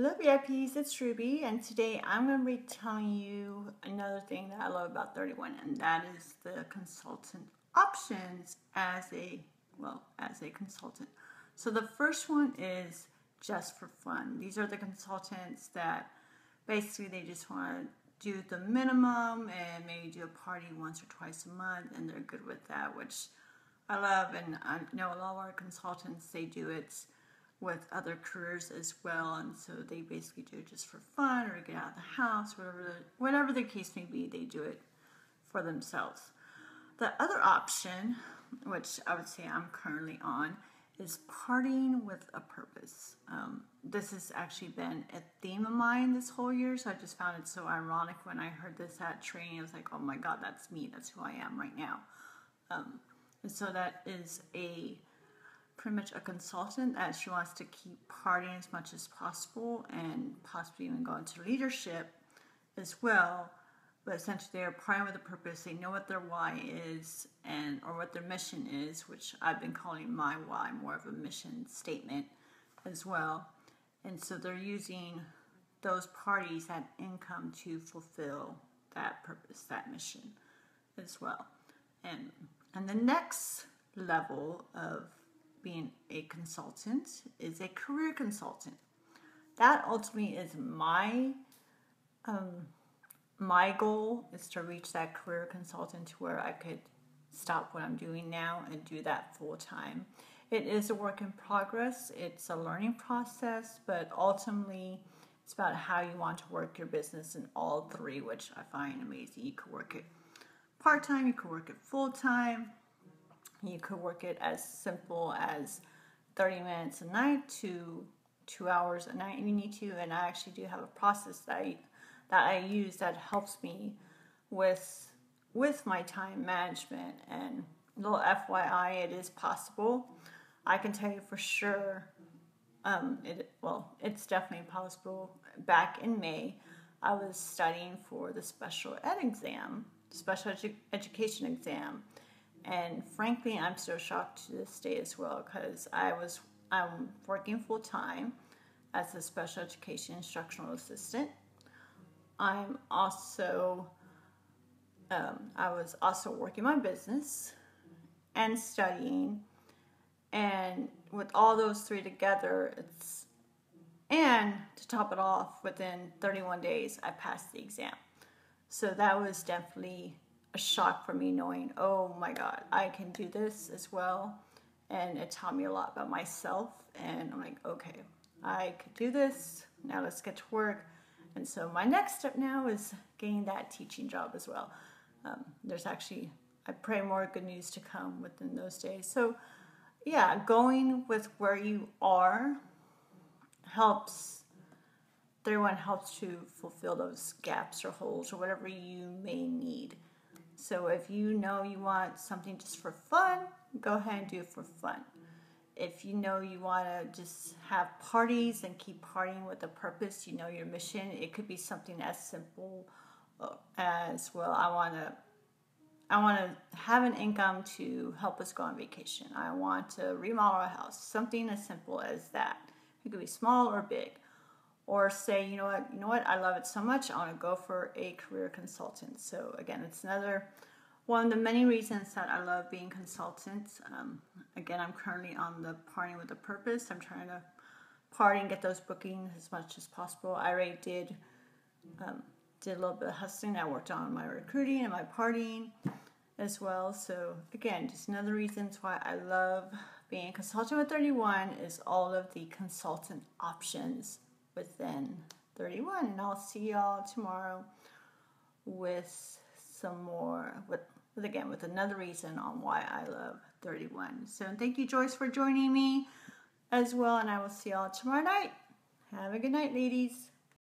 Hello VIPs, it's Ruby and today I'm going to be telling you another thing that I love about 31 and that is the consultant options as a, well, as a consultant. So the first one is just for fun. These are the consultants that basically they just want to do the minimum and maybe do a party once or twice a month and they're good with that, which I love and I know a lot of our consultants, they do it with other careers as well, and so they basically do it just for fun or get out of the house, whatever the, whatever the case may be, they do it for themselves. The other option, which I would say I'm currently on, is partying with a purpose. Um, this has actually been a theme of mine this whole year, so I just found it so ironic when I heard this at training. I was like, oh my god, that's me. That's who I am right now. Um, and so that is a pretty much a consultant that she wants to keep partying as much as possible and possibly even go into leadership as well. But essentially, they're partying with a purpose. They know what their why is and or what their mission is, which I've been calling my why, more of a mission statement as well. And so they're using those parties, that income, to fulfill that purpose, that mission as well. And and the next level of being a consultant is a career consultant. That ultimately is my um, my goal is to reach that career consultant to where I could stop what I'm doing now and do that full time. It is a work in progress. It's a learning process, but ultimately it's about how you want to work your business in all three, which I find amazing. You could work it part time, you could work it full time, you could work it as simple as 30 minutes a night to two hours a night if you need to. And I actually do have a process that I, that I use that helps me with with my time management. And little FYI, it is possible. I can tell you for sure. Um, it well, it's definitely possible. Back in May, I was studying for the special ed exam, special edu- education exam and frankly, I'm still shocked to this day as well because I was I'm working full time as a special education instructional assistant. I'm also um, I was also working my business and studying, and with all those three together, it's and to top it off, within 31 days, I passed the exam. So that was definitely a shock for me knowing, oh my God, I can do this as well. And it taught me a lot about myself. And I'm like, okay, I could do this. Now let's get to work. And so my next step now is getting that teaching job as well. Um, there's actually, I pray more good news to come within those days. So, yeah, going with where you are helps. Everyone helps to fulfill those gaps or holes or whatever you may need. So if you know you want something just for fun, go ahead and do it for fun. If you know you want to just have parties and keep partying with a purpose, you know your mission, it could be something as simple uh, as well. I want to I want to have an income to help us go on vacation. I want to remodel a house. Something as simple as that. It could be small or big or say, you know what, you know what, I love it so much, I want to go for a career consultant. So again, it's another one of the many reasons that I love being consultant. Um, again, I'm currently on the partying with a purpose. I'm trying to party and get those bookings as much as possible. I already did um, did a little bit of hustling. I worked on my recruiting and my partying as well. So again, just another reasons why I love being a consultant with 31 is all of the consultant options within 31 and I'll see y'all tomorrow with some more with, with again with another reason on why I love 31 so thank you Joyce for joining me as well and I will see y'all tomorrow night. Have a good night ladies